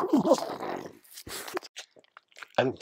Oh. うん